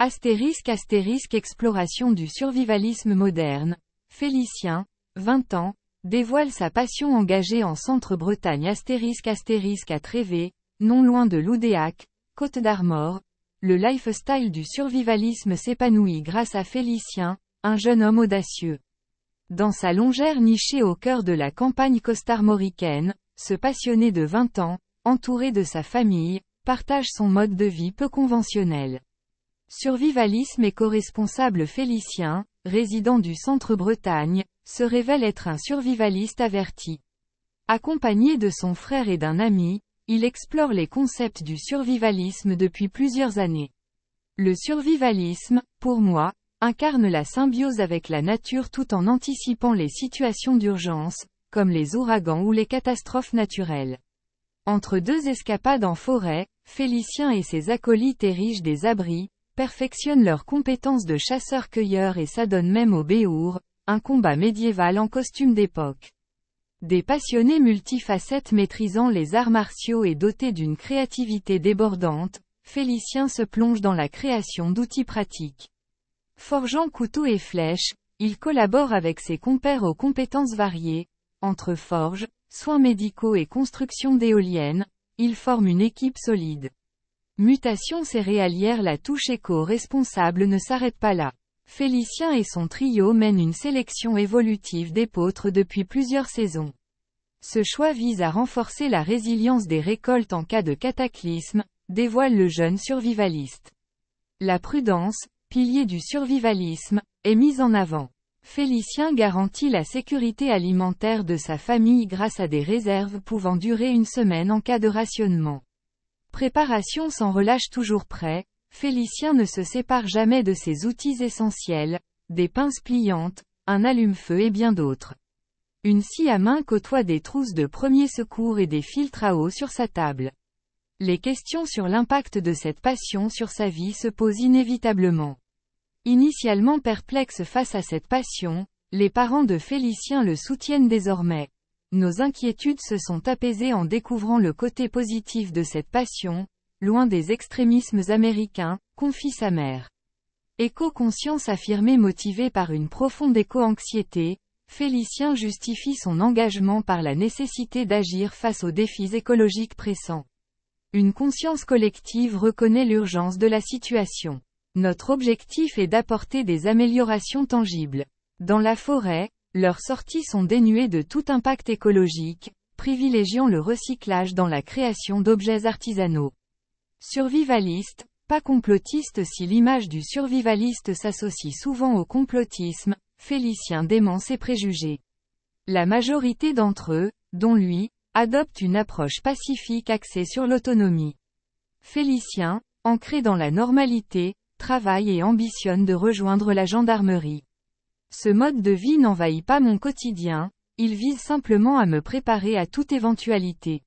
Astérisque astérisque exploration du survivalisme moderne. Félicien, 20 ans, dévoile sa passion engagée en centre-Bretagne astérisque astérisque à Trévé, non loin de Loudéac, Côte d'Armor. Le lifestyle du survivalisme s'épanouit grâce à Félicien, un jeune homme audacieux. Dans sa longère nichée au cœur de la campagne costarmoricaine, ce passionné de 20 ans, entouré de sa famille, partage son mode de vie peu conventionnel. Survivalisme et co-responsable Félicien, résident du centre-Bretagne, se révèle être un survivaliste averti. Accompagné de son frère et d'un ami, il explore les concepts du survivalisme depuis plusieurs années. Le survivalisme, pour moi, incarne la symbiose avec la nature tout en anticipant les situations d'urgence, comme les ouragans ou les catastrophes naturelles. Entre deux escapades en forêt, Félicien et ses acolytes érigent des abris, perfectionnent leurs compétences de chasseurs-cueilleurs et s'adonnent même au béour, un combat médiéval en costume d'époque. Des passionnés multifacettes maîtrisant les arts martiaux et dotés d'une créativité débordante, Félicien se plonge dans la création d'outils pratiques. Forgeant couteaux et flèches, il collabore avec ses compères aux compétences variées, entre forge, soins médicaux et construction d'éoliennes, ils forment une équipe solide. Mutation céréalière La touche éco-responsable ne s'arrête pas là. Félicien et son trio mènent une sélection évolutive d'épeautres depuis plusieurs saisons. Ce choix vise à renforcer la résilience des récoltes en cas de cataclysme, dévoile le jeune survivaliste. La prudence, pilier du survivalisme, est mise en avant. Félicien garantit la sécurité alimentaire de sa famille grâce à des réserves pouvant durer une semaine en cas de rationnement. Préparation sans relâche toujours prêt, Félicien ne se sépare jamais de ses outils essentiels, des pinces pliantes, un allume-feu et bien d'autres. Une scie à main côtoie des trousses de premier secours et des filtres à eau sur sa table. Les questions sur l'impact de cette passion sur sa vie se posent inévitablement. Initialement perplexes face à cette passion, les parents de Félicien le soutiennent désormais. Nos inquiétudes se sont apaisées en découvrant le côté positif de cette passion, loin des extrémismes américains, confie sa mère. Éco-conscience affirmée motivée par une profonde éco-anxiété, Félicien justifie son engagement par la nécessité d'agir face aux défis écologiques pressants. Une conscience collective reconnaît l'urgence de la situation. Notre objectif est d'apporter des améliorations tangibles. Dans la forêt, leurs sorties sont dénuées de tout impact écologique, privilégiant le recyclage dans la création d'objets artisanaux. Survivaliste, pas complotiste si l'image du survivaliste s'associe souvent au complotisme, Félicien dément ses préjugés. La majorité d'entre eux, dont lui, adoptent une approche pacifique axée sur l'autonomie. Félicien, ancré dans la normalité, travaille et ambitionne de rejoindre la gendarmerie. Ce mode de vie n'envahit pas mon quotidien, il vise simplement à me préparer à toute éventualité.